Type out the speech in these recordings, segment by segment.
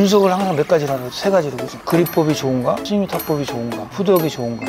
분석을 항상 몇 가지로 하는 거죠. 세 가지로. 그립법이 좋은가, 스윙 타법이 좋은가, 푸드웍이 좋은가.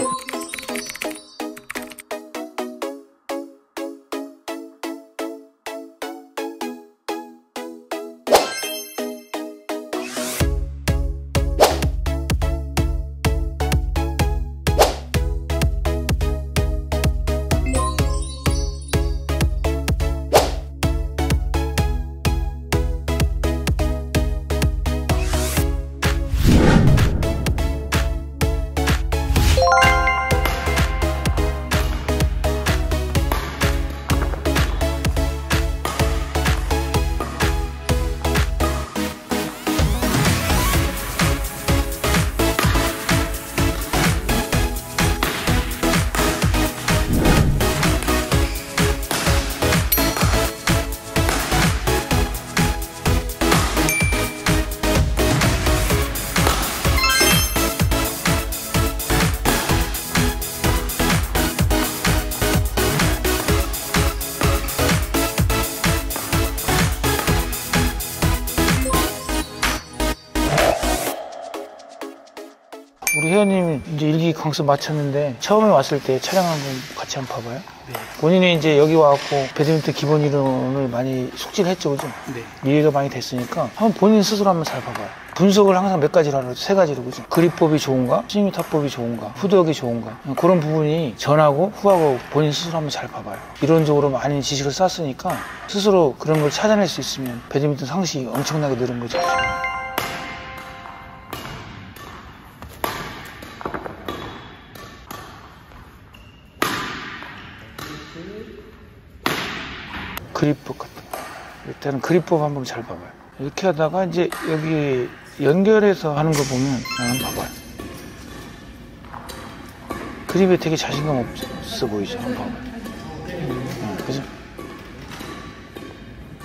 우리 회원님 이제 일기 강습 마쳤는데 처음에 왔을 때 촬영 한번 같이 한번 봐봐요. 네. 본인이 이제 여기 와갖고 배드민턴 기본 이론을 많이 숙지를 했죠, 그죠? 네. 이해가 많이 됐으니까 한번 본인 스스로 한번 잘 봐봐요. 분석을 항상 몇 가지로 하는 거죠. 세 가지로 그죠? 그립법이 좋은가, 스윙 타법이 좋은가, 푸드웍이 좋은가 그런 부분이 전하고 후하고 본인 스스로 한번 잘 봐봐요. 이론적으로 많은 지식을 쌓았으니까 스스로 그런 걸 찾아낼 수 있으면 배드민턴 상식이 엄청나게 늘은 거죠. 그립법 같은 거. 일단은 그립법 한번 잘 봐봐요. 이렇게 하다가 이제 여기 연결해서 하는 거 보면 한번 봐봐요. 그립에 되게 자신감 없어 보이죠? 한번 봐봐요. 응, 그죠?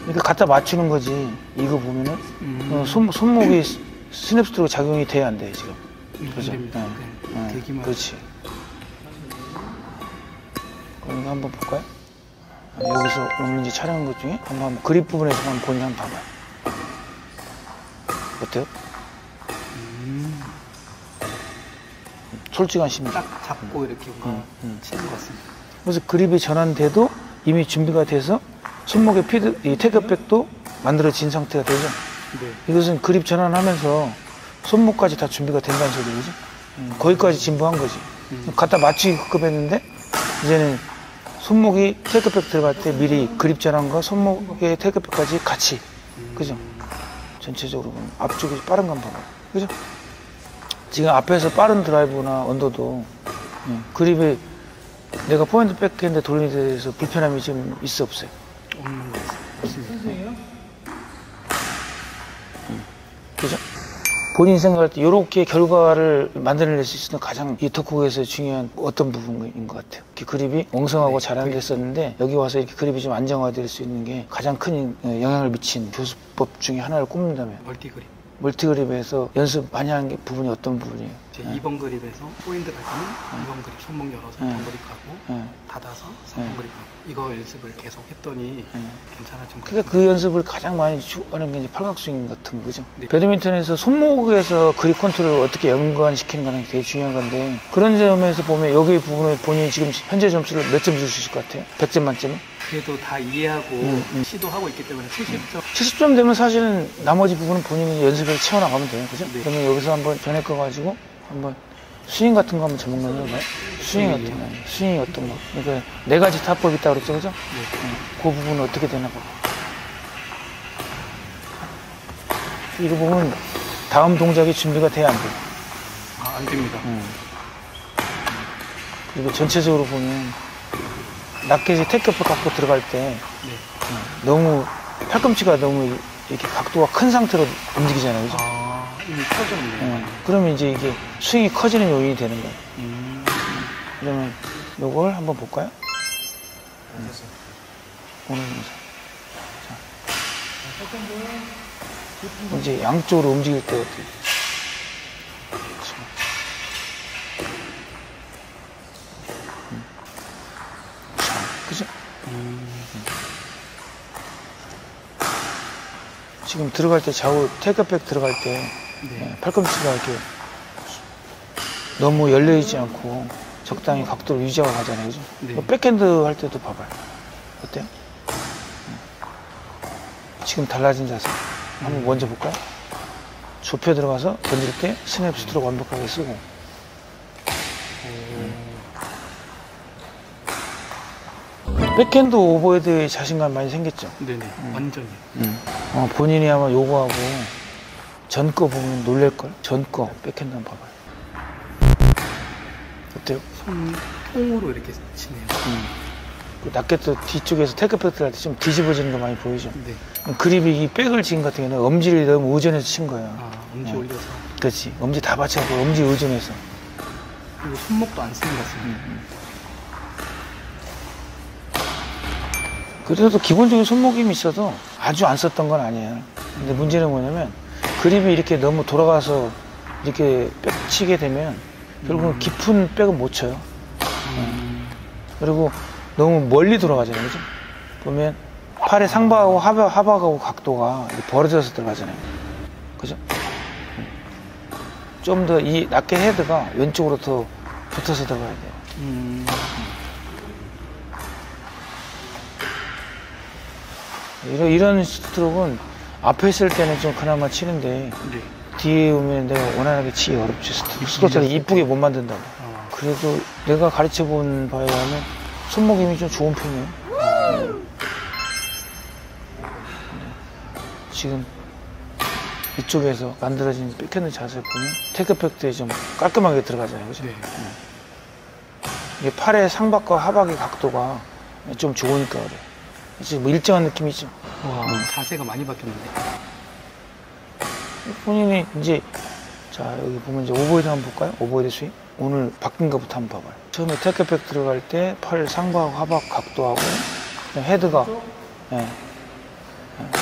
이렇게 갖다 맞추는 거지. 이거 보면은 음. 어, 손, 손목이 스- 스냅 스트로크 작용이 돼야 안 돼, 지금. 그죠? 됩니다. 응, 네. 응, 되기만. 그렇지. 그럼 이거 한번 볼까요? 여기서 이제 촬영한 것 중에 한번, 그립 부분에서 한번 본인 한번 봐봐요. 어때요? 음. 솔직한 심리. 딱 잡고 이렇게 뭔가 음, 음. 치는 것 같습니다. 그래서 그립이 전환돼도 이미 준비가 돼서 손목에 피드, 이 태그백도 만들어진 상태가 되죠. 네. 이것은 그립 전환하면서 손목까지 다 준비가 된다는 소리죠. 음, 거기까지 진부한 거지. 음. 갖다 맞추기 급급했는데 이제는 손목이 테이크백 들어갈 때 미리 그립 전환과 손목의 테이크백까지 같이 그죠? 전체적으로 보면 앞쪽이 빠른 건 봐봐. 그죠? 지금 앞에서 빠른 드라이브나 언더도 음, 그립에 내가 포인트 백핸드 돌리는 데 대해서 불편함이 좀 있어 없어요? 없는 것 같습니다. 그죠? 본인 생각할 때 이렇게 결과를 만들어낼 수 있는 가장 이 토크에서 중요한 어떤 부분인 것 같아요. 이렇게 그립이 엉성하고 잘 안 됐었는데 여기 와서 이렇게 그립이 좀 안정화될 수 있는 게 가장 큰 영향을 미친 교수법 중에 하나를 꼽는다면 멀티 그립. 멀티 그립에서 연습 많이 한게 부분이 어떤 부분이에요? 제 2번 그립에서 포인트 갈 때는 2번 그립 손목 열어서 네. 2번 그립 가고 네. 닫아서 네. 3번 그립 가고 이거 연습을 계속 했더니 네. 괜찮아진 것 그러니까 그 연습을 가장 많이 주- 하는 게 이제 팔각스윙 같은 거죠. 네. 배드민턴에서 손목에서 그립 컨트롤을 어떻게 연관시키는 게 되게 중요한 건데 그런 점에서 보면 여기 부분을 본인이 지금 현재 점수를 몇 점 줄 수 있을 것 같아요? 100점 만점에? 그래도 다 이해하고 음, 음. 시도하고 있기 때문에 70점 70점 되면 사실은 나머지 부분은 본인이 연습해서 채워나가면 돼요. 그죠? 네. 그러면 여기서 한번 거 가지고 한번 스윙 같은 거 한번 전문가 해봐요. 스윙? 어떤 거? 스윙이 어떤 거? 그러니까 네 가지 타법이 있다고 그랬죠. 그죠? 네. 응. 그 부분은 어떻게 되나 봐. 이거 보면 다음 동작이 준비가 돼야 안 돼. 아, 안 됩니다. 응. 그리고 전체적으로 보면 라켓이 테크프 갖고 들어갈 때 네. 너무 팔꿈치가 너무 이렇게 각도가 큰 상태로 움직이잖아요. 그죠? 아, 이미 터졌네요. 응. 그러면 이제 이게 스윙이 커지는 요인이 되는 거예요. 음. 그러면 요걸 한번 볼까요? 오늘 영상. 자. 이제 양쪽으로 움직일 때 어떻게? 음. 자, 그죠? 음. 지금 들어갈 때 좌우 테이크백 들어갈 때 네. 예, 팔꿈치가 이렇게 너무 열려있지 않고 적당히 각도를 유지하고 가잖아요. 그죠? 네. 뭐 백핸드 할 때도 봐봐요. 어때요? 음. 지금 달라진 자세. 한번 음. 먼저 볼까요? 좁혀 들어가서 던질 때 스냅 스트로크 완벽하게 쓰고 백핸드 오버헤드에 자신감 많이 생겼죠? 네네. 완전히. 어, 본인이 아마 요거하고 전 거 보면 놀랄걸? 전 거 백핸드 한번 봐봐요. 어때요? 손 통으로 이렇게 치네요. 그 낫게또 뒤쪽에서 take back 할때 좀 뒤집어지는 거 많이 보이죠? 네. 그립이 이 백을 지금 같은 경우는 엄지를 너무 의존해서 친 거야. 아, 엄지 네. 올려서. 그렇지. 엄지 다 받쳐갖고 엄지 의존해서. 그리고 손목도 안 쓰는 것 같습니다. 그래도 기본적인 손목 힘이 있어도 아주 안 썼던 건 아니에요. 근데 문제는 뭐냐면 그립이 이렇게 너무 돌아가서 이렇게 백 치게 되면 결국은 음. 깊은 백은 못 쳐요. 음. 그리고 너무 멀리 돌아가잖아요. 그죠? 보면 팔의 상박하고 하박, 하박하고 각도가 벌어져서 들어가잖아요. 그죠? 좀 더 이 낮게 헤드가 왼쪽으로 더 붙어서 들어가야 돼요. 음. 이런, 이런 스트로크는 앞에 있을 때는 좀 그나마 치는데 네. 뒤에 오면 내가 원활하게 치기 어렵지. 스트로크를 이쁘게 못 만든다고. 아, 그래도 내가 가르쳐 본 바에 의하면 손목 힘이 좀 좋은 편이에요. 지금 이쪽에서 만들어진 백핸드 자세 보면 take back에 좀 깔끔하게 들어가잖아요. 그죠? 네. 이게 팔의 상박과 하박의 각도가 좀 좋으니까 그래. 지금 뭐 일정한 느낌이죠. 와, 자세가 많이 바뀌었는데. 본인이 이제 자 여기 보면 이제 오버헤드 한번 볼까요? 오버헤드 스윙 오늘 바뀐 것부터 한번 봐봐요. 처음에 take back 들어갈 때 팔 상박 하박 각도하고 헤드가 예, 예,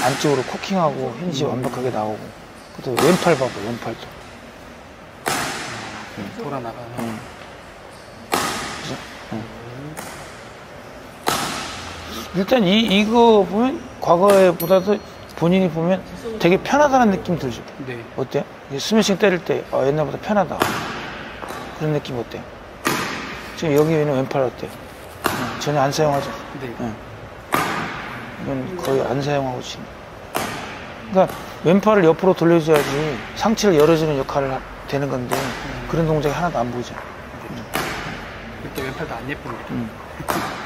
안쪽으로 cocking하고 hinge 완벽하게 나오고 그다음에 왼팔 봐봐 왼팔도 돌아 나가는. 음. 그죠? 음. 일단 이 이거 보면 과거에보다도 본인이 보면 되게 편하다는 느낌 들죠. 네. 어때? 이 스매싱 때릴 때 아, 옛날보다 편하다. 그런 느낌 어때요? 지금 여기 있는 왼팔 어때요? 응, 전혀 안 사용하죠. 네. 응. 이건 거의 안 사용하고 치는. 그러니까 왼팔을 옆으로 돌려줘야지 상체를 열어주는 역할을 하- 되는 건데 그런 동작이 하나도 안 보이죠. 그때 왼팔도 안 예쁩니다. 음.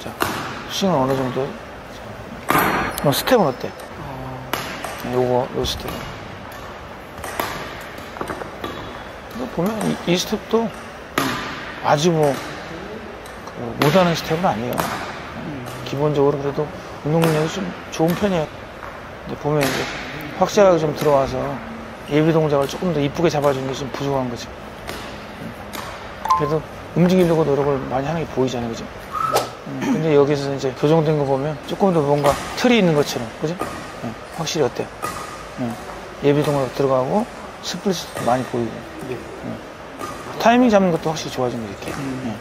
자, 스윙은 어느 정도? 자, 그럼 스텝은 어때? 어, 요거, 요 스텝. 보면 이, 이 스텝도 아주 뭐, 그 못하는 스텝은 아니에요. 음. 기본적으로 그래도 운동 능력이 좀 좋은 편이에요. 근데 보면 이제 확실하게 좀 들어와서 예비 동작을 조금 더 이쁘게 잡아주는 게 좀 부족한 거죠. 음. 그래도 움직이려고 노력을 많이 하는 게 보이잖아요, 그죠? 음, 근데 여기서 이제 교정된 거 보면 조금 더 뭔가 틀이 있는 것처럼, 그죠? 음, 확실히 어때요? 음, 예비 동작 들어가고 스플릿도 많이 보이고 네. 타이밍 잡는 것도 확실히 좋아진 거 이렇게. 음.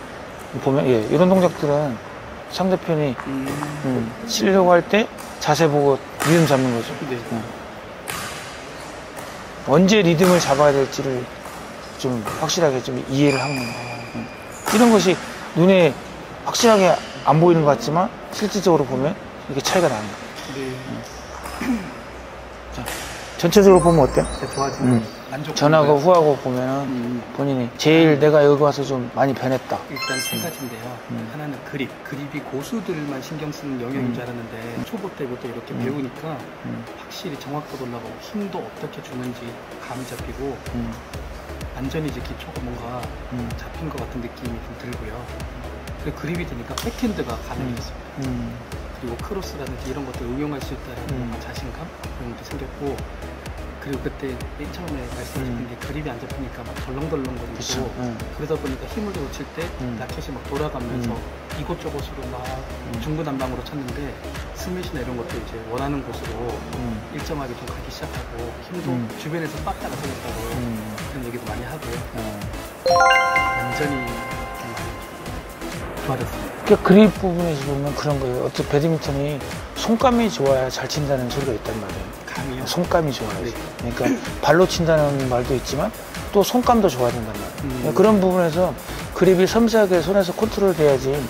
예. 보면 예, 이런 동작들은 상대편이 음. 음, 치려고 할 때 자세 보고 리듬 잡는 거죠. 네. 언제 리듬을 잡아야 될지를 좀 확실하게 좀 이해를 하는 거예요. 음. 이런 것이 눈에 확실하게 안 보이는 것 같지만 실질적으로 보면 이게 차이가 나는 거예요. 네. 전체적으로 보면 어때요? 좋아진 음. 만족. 전하고 후하고 보면은 음. 본인이 제일 내가 여기 와서 좀 많이 변했다. 일단 세 가지인데요. 음. 하나는 그립. 그립이 고수들만 신경 쓰는 영역인 음. 줄 알았는데 초보 때부터 이렇게 음. 배우니까 음, 확실히 정확도도 올라가고 힘도 어떻게 주는지 감이 잡히고 음, 완전히 이제 기초가 뭔가 음, 잡힌 것 같은 느낌이 좀 들고요. 그리고 그립이 되니까 백핸드가 가능해졌어요. 음, 그리고 크로스라든지 이런 것들 응용할 수 있다는 음. 자신감 이런 것도 생겼고 그리고 그때 맨 처음에 말씀드린 음. 게 그립이 안 잡히니까 막 덜렁덜렁거리고 그쵸. 음, 그러다 보니까 힘을 주고 칠때 음. 라켓이 막 돌아가면서 이곳저곳으로 막 음. 중구난방으로 쳤는데 스매시나 이런 것도 이제 원하는 곳으로 음, 일정하게 좀 가기 시작하고 힘도 음. 주변에서 빠따가 생겼다고 음, 그런 얘기도 많이 하고요. 어. 완전히 좀 많이 좋아졌어요. 그 그립 부분에서 보면 그런 거예요. 어떤 배드민턴이 손감이 좋아야 잘 친다는 소리가 있단 말이에요. 감이요. 손감이 좋아야지. 네. 그러니까 발로 친다는 말도 있지만 또 손감도 좋아야 된단 말이에요. 음. 그러니까 그런 부분에서 그립이 섬세하게 손에서 컨트롤 돼야지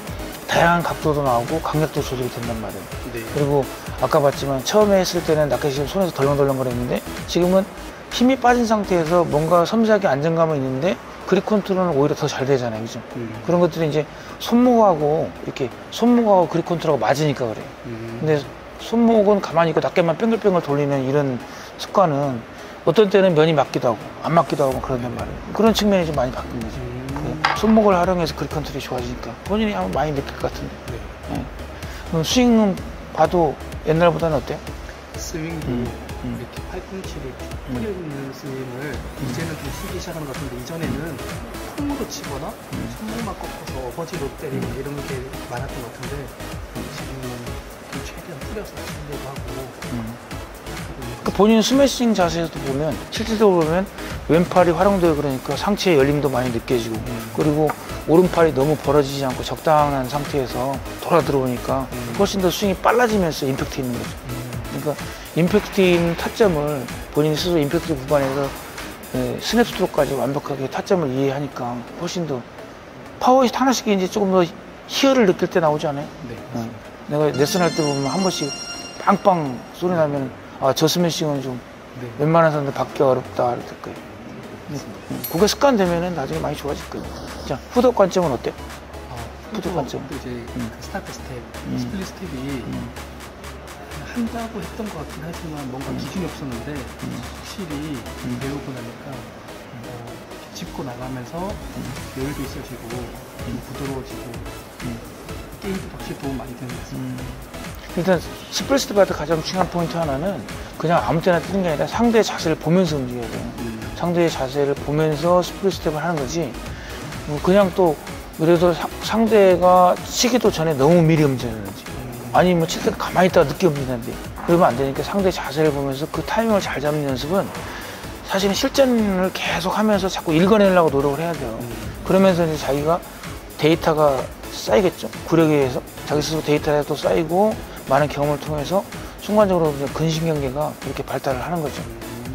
다양한 각도도 나오고 강약도 조절이 된단 말이에요. 네. 그리고 아까 봤지만 처음에 했을 때는 좀 손에서 덜렁덜렁 거렸는데 지금은 힘이 빠진 상태에서 뭔가 섬세하게 안정감은 있는데 그립 컨트롤은 오히려 더 잘 되잖아요. 그죠? 음. 그런 것들이 이제 손목하고 이렇게 손목하고 그립 컨트롤하고 맞으니까 그래요. 음. 근데 손목은 가만히 있고 라켓만 뺑글뺑글 돌리는 이런 습관은 어떤 때는 면이 맞기도 하고 안 맞기도 하고 그런단 말이에요. 그런 측면이 좀 많이 바뀐 거죠. 음. 그 손목을 활용해서 그립 컨트롤이 좋아지니까 본인이 한번 많이 느낄 것 같은데. 네. 예. 그럼 스윙은 봐도 옛날보다는 어때요? 스윙도 음, 음. 이렇게 팔꿈치를 쭉 뿌려 있는 스윙을 이제는 좀 쓰기 시작하는 것 같은데 이전에는 콩으로 치거나 음. 손목만 꺾어서 어거지로 때리고 이런 게 많았던 것 같은데 지금은 좀 최대한 뿌려서 치려고 하고 음. 그리고 그 본인 스매싱 자세에도 보면 실질적으로 보면 왼팔이 활용되고 그러니까 상체의 열림도 많이 느껴지고 음. 그리고 오른팔이 너무 벌어지지 않고 적당한 상태에서 돌아 들어오니까 음. 훨씬 더 스윙이 빨라지면서 임팩트 있는 거죠. 음. 그러니까 임팩트 있는 타점을 본인 스스로 임팩트 구간에서 예, 스냅 스트로크까지 완벽하게 타점을 이해하니까 훨씬 더 파워이 하나씩 이제 조금 더 희열을 느낄 때 나오지 않아요? 네. 예. 내가 레슨 할 때 보면 한 번씩 빵빵 소리 나면 아 저 스매싱은 좀 네. 웬만한 사람들 받기 어렵다 이럴 거예요. 음, 그게 습관 되면은 나중에 많이 좋아질 거예요. 자 풋워크 관점은 어때요? 어, 또 관점. 또 이제 음. 그 스타트 스텝, 음. split step이 음, 한다고 했던 것 같긴 하지만 뭔가 기준이 없었는데 음. 확실히 음. 배우고 나니까 어, 짚고 나가면서 여유도 있어지고 좀 부드러워지고 음. 게임도 확실히 도움 많이 되는 것 같습니다. 음. 일단 split 바드 가장 중요한 포인트 하나는 그냥 아무 때나 뛰는 게 아니라 상대의 자세를 보면서 움직여야 돼요. 음. 상대의 자세를 보면서 split step을 하는 거지. 뭐 그냥 또 그래도 사- 상대가 치기도 전에 너무 미리 움직이는지 아니면 뭐칠 때 가만히 있다가 늦게 움직이는데 그러면 안 되니까 상대 자세를 보면서 그 타이밍을 잘 잡는 연습은 사실은 실전을 계속 하면서 자꾸 읽어내려고 노력을 해야 돼요. 음. 그러면서 이제 자기가 데이터가 쌓이겠죠. 구력에 의해서 자기 스스로 데이터가 또 쌓이고 많은 경험을 통해서 순간적으로 근신경계가 이렇게 발달을 하는 거죠.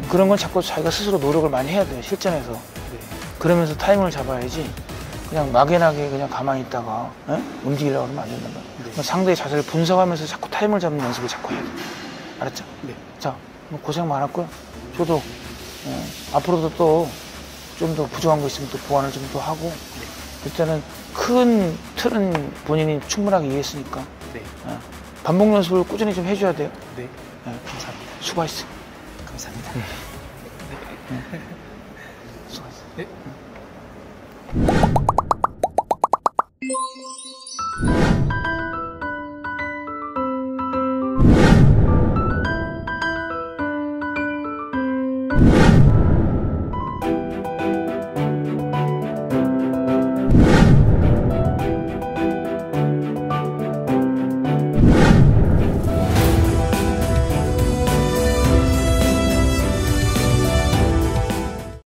그런 건 자꾸 자기가 스스로 노력을 많이 해야 돼요. 실전에서. 네. 그러면서 타이밍을 잡아야지 그냥 막연하게 그냥 가만히 있다가 에? 움직이려고 하면 안 된단 말이에요. 네. 상대의 자세를 분석하면서 자꾸 타이밍을 잡는 연습을 자꾸 해야 돼요. 알았죠? 네. 자, 뭐 고생 많았고요. 저도 어, 앞으로도 또 좀 더 부족한 거 있으면 또 보완을 좀 더 하고 일단은 큰 틀은 본인이 충분하게 이해했으니까 네. 어, 반복 연습을 꾸준히 좀 해줘야 돼요. 네. 예, 감사합니다. 수고했어. 감사합니다. 수고했어. 네. Thank you.